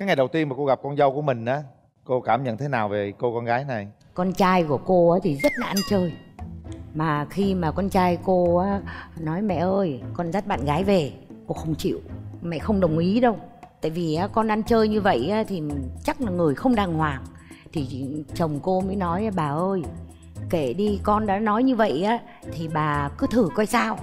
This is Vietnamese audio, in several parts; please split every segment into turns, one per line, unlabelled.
cái ngày đầu tiên mà cô gặp con dâu của mình á, cô cảm nhận thế nào về cô con gái này?
Con trai của cô thì rất là ăn chơi. Mà khi mà con trai cô nói, mẹ ơi, con dắt bạn gái về. Cô không chịu. Mẹ không đồng ý đâu. Tại vì con ăn chơi như vậy thì chắc là người không đàng hoàng. Thì chồng cô mới nói, bà ơi, kể đi, con đã nói như vậy á thì bà cứ thử coi sao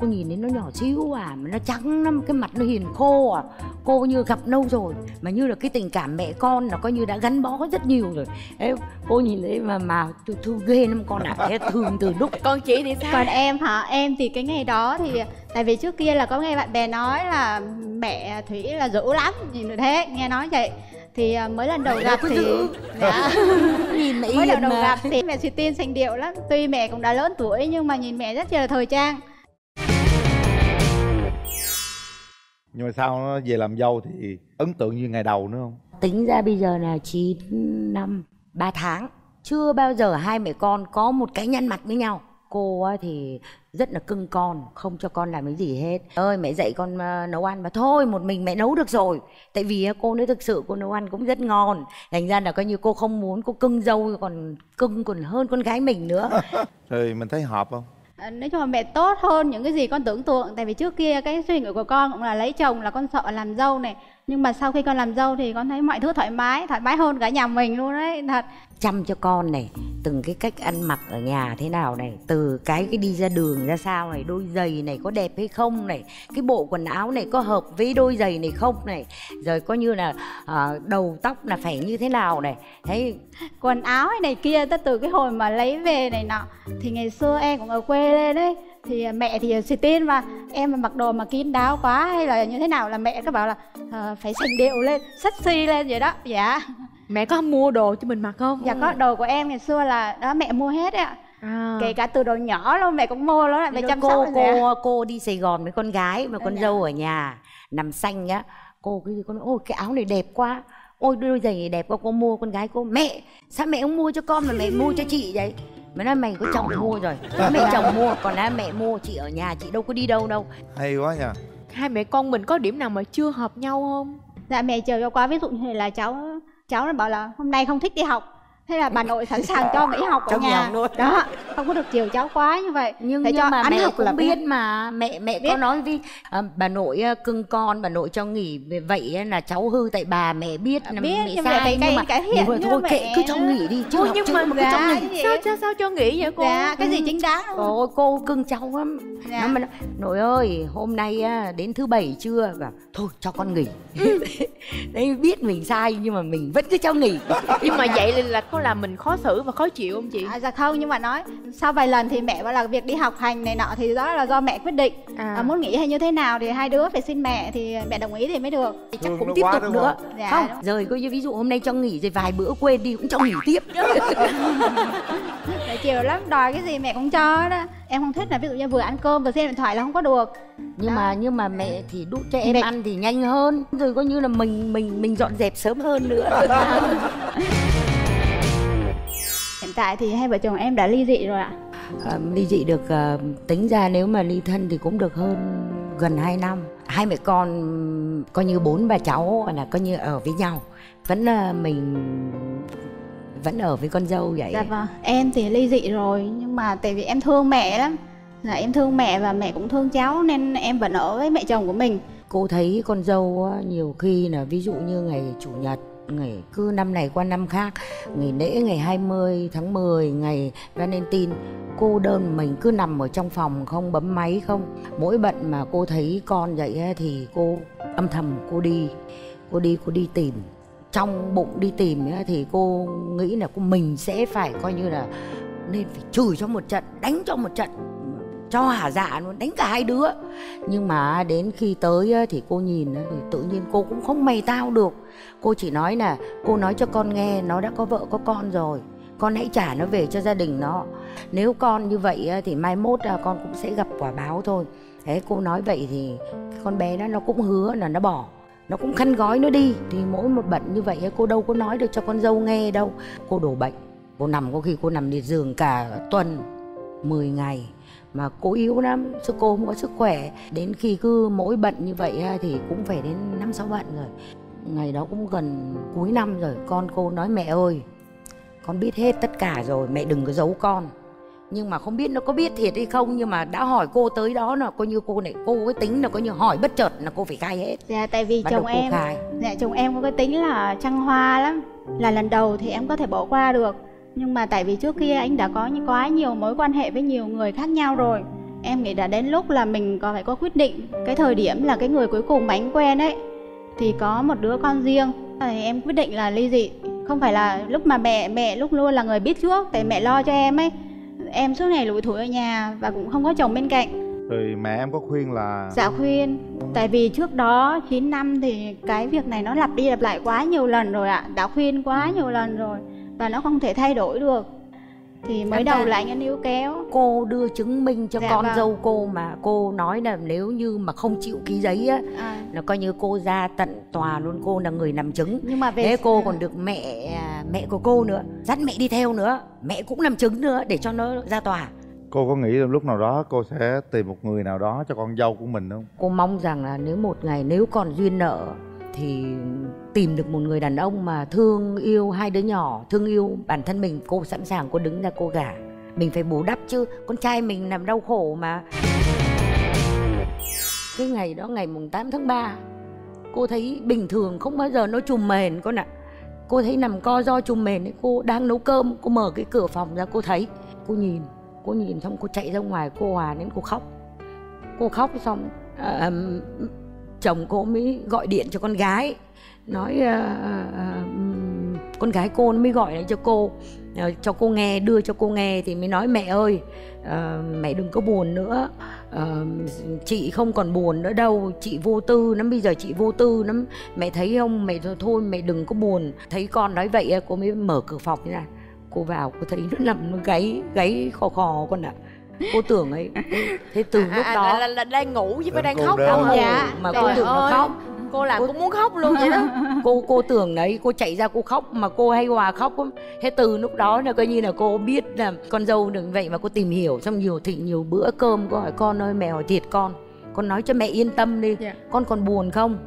cô nhìn đến nó nhỏ xíu à mà nó trắng lắm cái mặt nó hiền khô à. Cô như gặp lâu rồi mà như là cái tình cảm mẹ con là coi như đã gắn bó rất nhiều rồi. Đấy, cô nhìn thấy mà mà tôi thương ghê lắm con ạ à. thương từ lúc
còn chị thì sao
còn em hả? Em thì cái ngày đó thì tại vì trước kia là có nghe bạn bè nói là mẹ thủy là dữ lắm nhìn được thế nghe nói vậy. Thì à, mới lần đầu gặp thì dạ.
nhìn mẹ
mới lần đầu
mà.
gặp thì mẹ suy tin xanh điệu lắm. Tuy mẹ cũng đã lớn tuổi nhưng mà nhìn mẹ rất là thời trang
nhưng mà sau nó về làm dâu thì ấn tượng như ngày đầu nữa không?
Tính ra bây giờ là 9 năm 3 tháng. Chưa bao giờ hai mẹ con có một cái nhăn mặt với nhau. Cô thì rất là cưng con không cho con làm cái gì hết. Ơi mẹ dạy con ờ, nấu ăn mà thôi một mình mẹ nấu được rồi. Tại vì cô nói thực sự cô nấu ăn cũng rất ngon. Thành ra là coi như cô không muốn cô cưng dâu còn cưng còn hơn con gái mình nữa.
Rồi mình thấy hợp không
Ờ, nói chung là mẹ tốt hơn những cái gì con tưởng tượng. Tại vì trước kia cái suy nghĩ của con cũng là lấy chồng là con sợ làm dâu này nhưng mà sau khi con làm dâu thì con thấy mọi thứ thoải mái thoải mái hơn cả nhà mình luôn đấy thật.
Chăm cho con này từng cái cách ăn mặc ở nhà thế nào này từ cái cái đi ra đường ra sao này đôi giày này có đẹp hay không này cái bộ quần áo này có hợp với đôi giày này không này rồi có như là à, đầu tóc là phải như thế nào này. Thấy
quần áo này kia tất từ cái hồi mà lấy về này nọ thì ngày xưa em cũng ở quê lên đấy thì mẹ thì xì tin mà em mà mặc đồ mà kín đáo quá hay là như thế nào là mẹ cứ bảo là ờ, phải sành điệu lên sexy lên vậy đó. Dạ.
Mẹ có mua đồ cho mình mặc không?
Dạ có. Đồ của em ngày xưa là đó mẹ mua hết ạ
à.
kể cả từ đồ nhỏ luôn mẹ cũng mua luôn lại phải chăm
cô
sóc
cô
cô
cô đi Sài Gòn với con gái mà con
Dạ.
dâu ở nhà nằm xanh á. Cô cái gì con nói, ôi cái áo này đẹp quá. Ôi đôi giày này đẹp quá cô mua con gái cô. Mẹ sao mẹ không mua cho con mà mẹ mua cho chị vậy mẹ nói mày có chồng mua rồi. Nói mẹ chồng mua còn là mẹ mua chị ở nhà chị đâu có đi đâu đâu.
Hay quá nha
hai mẹ con mình có điểm nào mà chưa hợp nhau không?
Dạ mẹ chờ cho qua. Ví dụ như là cháu cháu nó bảo là hôm nay không thích đi học thế là bà nội sẵn sàng cho nghỉ học ở nhà
luôn.
đó không có được chiều cháu quá như vậy
nhưng
Phải
nhưng
cho
mà
ăn
mẹ
học
cũng
là
biết mà mẹ mẹ có
Biết.
nói với à, bà nội à, cưng con bà nội cho nghỉ về vậy á là cháu hư tại bà mẹ biết là
biết,
mẹ
nhưng
sai
cải-
nhưng mà
cải thiện
nhưng mà thôi kệ
mẹ.
cứ cho nghỉ đi chứ
Ôi,
học
nhưng
chứ
mà
mà cứ cho
dạ,
nghỉ
cái gì?
sao sao sao cho nghỉ vậy cô
dạ cái gì chính đáng không
Ôi cô cưng cháu lắm
Dạ.
Nó mà nói, Nội ơi hôm nay á, đến thứ bảy chưa Bảo, Thôi cho con nghỉ Đấy biết mình sai nhưng mà mình vẫn cứ cho nghỉ
nhưng mà vậy là có làm mình khó xử và khó chịu không chị
À, dạ không nhưng mà nói sau vài lần thì mẹ bảo là việc đi học hành này nọ thì đó là do mẹ quyết định
À.
à. muốn nghỉ hay như thế nào thì hai đứa phải xin mẹ thì mẹ đồng ý thì mới được
Chắc
Thương
cũng tiếp tục nữa
không?
Dạ,
Không
đúng.
rồi coi như ví dụ hôm nay cho nghỉ rồi vài bữa quên đi cũng cho nghỉ tiếp
mẹ chiều lắm đòi cái gì mẹ cũng cho đó em không thích là ví dụ như vừa ăn cơm vừa xem điện thoại là không có được
nhưng
Đó.
mà nhưng mà mẹ thì đút cho em
Mẹ-
ăn thì nhanh hơn rồi coi như là mình mình mình dọn dẹp sớm hơn nữa
tại thì hai vợ chồng em đã ly dị rồi ạ.
À, ly dị được à, tính ra nếu mà ly thân thì cũng được hơn gần 2 năm. Hai mẹ con coi như bốn bà cháu là coi như ở với nhau. Vẫn là mình vẫn ở với con dâu vậy.
Dạ vâng em thì ly dị rồi nhưng mà tại vì em thương mẹ lắm. Là em thương mẹ và mẹ cũng thương cháu nên em vẫn ở với mẹ chồng của mình.
Cô thấy con dâu nhiều khi là ví dụ như ngày chủ nhật ngày cứ năm này qua năm khác, ngày lễ ngày 20 tháng 10 ngày Valentine, cô đơn mình cứ nằm ở trong phòng không bấm máy không? Mỗi bận mà cô thấy con vậy thì cô âm thầm cô đi cô đi cô đi tìm. Trong bụng đi tìm thì cô nghĩ là cô mình sẽ phải coi như là nên phải chửi cho một trận, đánh cho một trận cho hả dạ luôn, đánh cả hai đứa. Nhưng mà đến khi tới thì cô nhìn thì tự nhiên cô cũng không mày tao được. Cô chỉ nói là cô nói cho con nghe, nó đã có vợ, có con rồi. Con hãy trả nó về cho gia đình nó. Nếu con như vậy thì mai mốt à, con cũng sẽ gặp quả báo thôi. Thế cô nói vậy thì con bé đó nó cũng hứa là nó bỏ. Nó cũng khăn gói nó đi. Thì mỗi một bận như vậy cô đâu có nói được cho con dâu nghe đâu. Cô đổ bệnh. Cô nằm có khi cô nằm liệt giường cả tuần 10 ngày mà cô yếu lắm sức cô không có sức khỏe. Đến khi cứ mỗi bận như vậy thì cũng phải đến năm sáu bận rồi. Ngày đó cũng gần cuối năm rồi con cô nói mẹ ơi con biết hết tất cả rồi mẹ đừng có giấu con. Nhưng mà không biết nó có biết thiệt hay không nhưng mà đã hỏi cô tới đó là coi như cô này cô cái tính là coi như hỏi bất chợt là cô phải khai hết.
Dạ tại vì
Bắt
chồng em
khai.
dạ chồng em có cái tính là trăng hoa lắm. Là lần đầu thì em có thể bỏ qua được nhưng mà tại vì trước kia anh đã có những quá nhiều mối quan hệ với nhiều người khác nhau rồi. Em nghĩ đã đến lúc là mình có phải có quyết định. Cái thời điểm là cái người cuối cùng mà anh quen ấy thì có một đứa con riêng. Thì em quyết định là ly dị. Không phải là lúc mà mẹ mẹ lúc luôn là người biết trước tại mẹ lo cho em ấy. Em suốt ngày lủi thủi ở nhà và cũng không có chồng bên cạnh.
Rồi mẹ em có khuyên là
Dạ khuyên. Tại vì trước đó 9 năm thì cái việc này nó lặp đi lặp lại quá nhiều lần rồi ạ. Đã khuyên quá nhiều lần rồi Và nó không thể thay đổi được. Thì mới đầu là anh ấy níu kéo.
Cô đưa chứng minh cho
Dạ
con
vâng.
dâu cô mà cô nói là nếu như mà không chịu ký giấy á
à,
là coi như cô ra tận tòa luôn cô là người nằm chứng.
Nhưng mà về
thế cô còn được mẹ à, mẹ của cô nữa dắt mẹ đi theo nữa. Mẹ cũng làm chứng nữa để cho nó ra tòa.
Cô có nghĩ là lúc nào đó cô sẽ tìm một người nào đó cho con dâu của mình không?
Cô mong rằng là nếu một ngày nếu còn duyên nợ thì tìm được một người đàn ông mà thương yêu hai đứa nhỏ thương yêu bản thân mình. Cô sẵn sàng cô đứng ra cô gả. Mình phải bù đắp chứ con trai mình làm đau khổ mà. Cái ngày đó ngày mùng 8 tháng 3 cô thấy bình thường không bao giờ nó trùm mền con ạ. Cô thấy nằm co do trùm mền ấy cô đang nấu cơm cô mở cái cửa phòng ra cô thấy. Cô nhìn cô nhìn xong cô chạy ra ngoài cô hòa đến cô khóc. Cô khóc xong uh, chồng cô mới gọi điện cho con gái nói uh, uh, con gái cô nó mới gọi lại cho cô. Uh, cho cô nghe đưa cho cô nghe thì mới nói mẹ ơi uh, mẹ đừng có buồn nữa. Uh, chị không còn buồn nữa đâu chị vô tư lắm bây giờ chị vô tư lắm. Mẹ thấy không? Mẹ thôi thôi mẹ đừng có buồn. Thấy con nói vậy cô mới mở cửa phòng ra. Cô vào cô thấy nó nằm nó gáy gáy khò khò con ạ cô tưởng ấy thế từ lúc
à,
đó
là, là, là đang ngủ chứ phải
Đang
đang khóc đâu
Dạ.
mà
Trời
cô tưởng nó khóc
cô làm
Cô-
cũng muốn khóc luôn vậy đó
cô cô tưởng đấy cô chạy ra cô khóc mà cô hay hòa khóc lắm thế từ lúc đó là coi như là cô biết là con dâu đừng vậy mà cô tìm hiểu xong nhiều thị nhiều bữa cơm cô hỏi con ơi mẹ hỏi thiệt con con nói cho mẹ yên tâm đi
Dạ.
con còn buồn không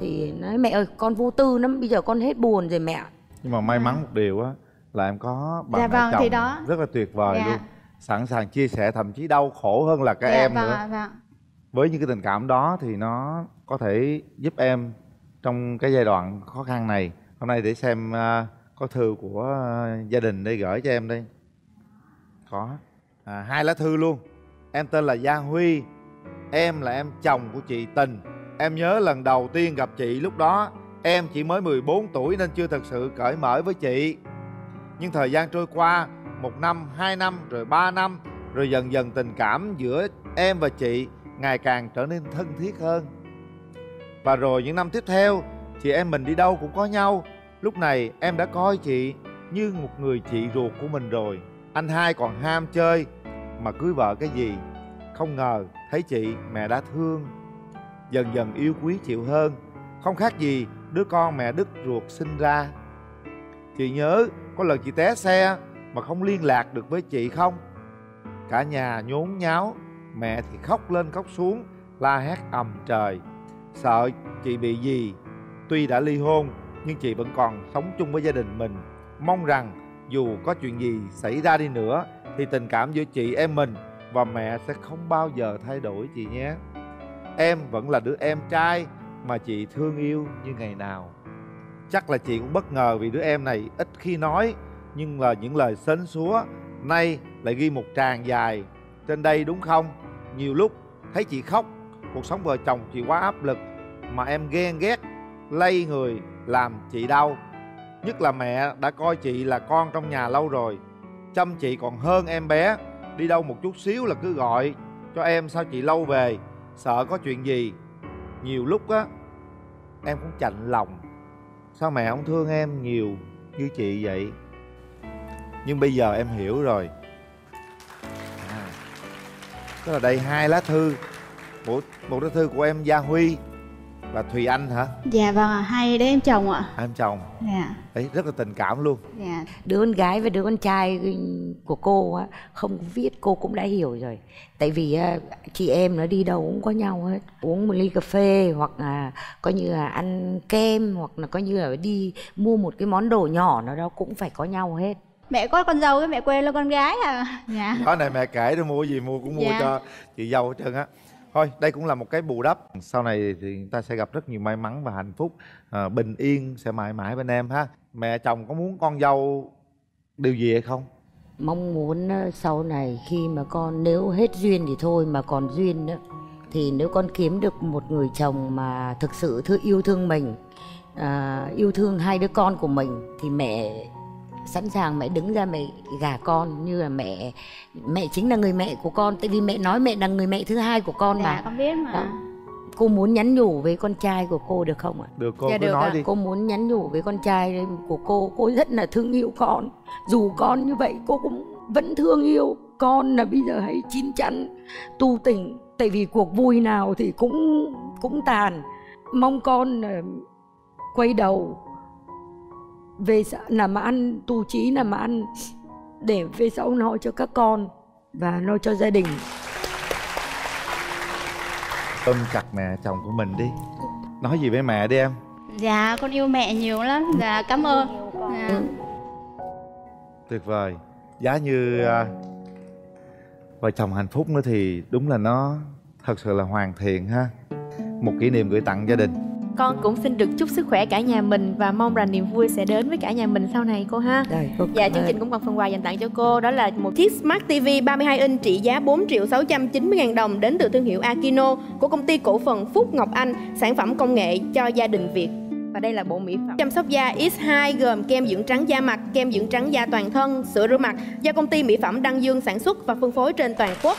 thì nói mẹ ơi con vô tư lắm bây giờ con hết buồn rồi mẹ
nhưng mà may mắn một điều á là em có bà
Dạ
mẹ
vâng,
chồng
thì đó.
rất là tuyệt vời
Dạ.
luôn sẵn sàng chia sẻ thậm chí đau khổ hơn là các
dạ,
em
vâng,
nữa.
vâng.
với những cái tình cảm đó thì nó có thể giúp em trong cái giai đoạn khó khăn này. Hôm nay để xem à, có thư của à, gia đình đây gửi cho em đây. Có. À, hai lá thư luôn. Em tên là Giang Huy em là em chồng của chị Tình. Em nhớ lần đầu tiên gặp chị lúc đó em chỉ mới 14 tuổi nên chưa thật sự cởi mở với chị. Nhưng thời gian trôi qua một năm, hai năm, rồi ba năm, rồi dần dần tình cảm giữa em và chị ngày càng trở nên thân thiết hơn. Và rồi những năm tiếp theo, chị em mình đi đâu cũng có nhau. Lúc này em đã coi chị như một người chị ruột của mình rồi. Anh hai còn ham chơi, mà cưới vợ cái gì? Không ngờ thấy chị mẹ đã thương, dần dần yêu quý chịu hơn. Không khác gì đứa con mẹ đứt ruột sinh ra. Chị nhớ có lần chị té xe mà không liên lạc được với chị không? Cả nhà nhốn nháo, mẹ thì khóc lên khóc xuống, la hét ầm trời. Sợ chị bị gì? Tuy đã ly hôn, nhưng chị vẫn còn sống chung với gia đình mình. Mong rằng dù có chuyện gì xảy ra đi nữa, thì tình cảm giữa chị em mình và mẹ sẽ không bao giờ thay đổi chị nhé. Em vẫn là đứa em trai mà chị thương yêu như ngày nào. Chắc là chị cũng bất ngờ vì đứa em này ít khi nói nhưng là những lời sến súa nay lại ghi một tràng dài trên đây đúng không? Nhiều lúc thấy chị khóc, cuộc sống vợ chồng chị quá áp lực mà em ghen ghét, lây người làm chị đau. Nhất là mẹ đã coi chị là con trong nhà lâu rồi, chăm chị còn hơn em bé. Đi đâu một chút xíu là cứ gọi cho em sao chị lâu về, sợ có chuyện gì. Nhiều lúc á, em cũng chạnh lòng. Sao mẹ không thương em nhiều như chị vậy? Nhưng bây giờ em hiểu rồi. À, tức là đây hai lá thư một, một lá thư của em gia huy và thùy anh hả?
Dạ vâng ạ hai đứa em chồng ạ.
À, em chồng.
Dạ.
Ấy rất là tình cảm luôn.
Dạ.
Đứa con gái và đứa con trai của cô á không viết cô cũng đã hiểu rồi. Tại vì á, chị em nó đi đâu cũng có nhau hết. Uống một ly cà phê hoặc là coi như là ăn kem hoặc là coi như là đi mua một cái món đồ nhỏ nào đó cũng phải có nhau hết
mẹ có con dâu cái mẹ quên là con gái à. Dạ.
Đó này mẹ kể tôi mua gì mua cũng mua
Dạ.
cho chị dâu hết trơn á. Thôi đây cũng là một cái bù đắp. Sau này thì người ta sẽ gặp rất nhiều may mắn và hạnh phúc. À, bình yên sẽ mãi mãi bên em ha. Mẹ chồng có muốn con dâu điều gì hay không?
Mong muốn ờ, sau này khi mà con nếu hết duyên thì thôi mà còn duyên nữa thì nếu con kiếm được một người chồng mà thực sự thương yêu thương mình à, yêu thương hai đứa con của mình thì mẹ sẵn sàng mẹ đứng ra mẹ gả con như là mẹ mẹ chính là người mẹ của con. Tại vì mẹ nói mẹ là người mẹ thứ hai của con
dạ
mà
con biết mà.
Đó. cô muốn nhắn nhủ với con trai của cô được không ạ?
Được cô
Dạ,
cứ
được
nói
ạ.
đi.
Cô muốn nhắn nhủ với con trai của cô cô rất là thương yêu con. Dù con như vậy cô cũng vẫn thương yêu con là bây giờ hãy chín chắn tu tỉnh. Tại vì cuộc vui nào thì cũng cũng tàn. Mong con là quay đầu về xã- làm ăn tu trí làm ăn để về sau lo cho các con và lo cho gia đình.
Ôm chặt mẹ chồng của mình đi. Nói gì với mẹ đi em?
Dạ con yêu mẹ nhiều lắm. Dạ cảm ơn. Dạ.
tuyệt vời. Giá như à, vợ chồng hạnh phúc nữa thì đúng là nó thật sự là hoàn thiện ha. Một kỷ niệm gửi tặng gia đình
con cũng xin được chúc sức khỏe cả nhà mình và mong rằng niềm vui sẽ đến với cả nhà mình sau này cô ha
Rồi, cô
Dạ chương
ơn.
trình cũng còn phần quà dành tặng cho cô đó là một chiếc Smart TV 32 inch trị giá 4 triệu 690 ngàn đồng đến từ thương hiệu Akino của công ty cổ phần Phúc Ngọc Anh sản phẩm công nghệ cho gia đình Việt và đây là bộ mỹ phẩm chăm sóc da X2 gồm kem dưỡng trắng da mặt, kem dưỡng trắng da toàn thân, sữa rửa mặt do công ty mỹ phẩm Đăng Dương sản xuất và phân phối trên toàn quốc.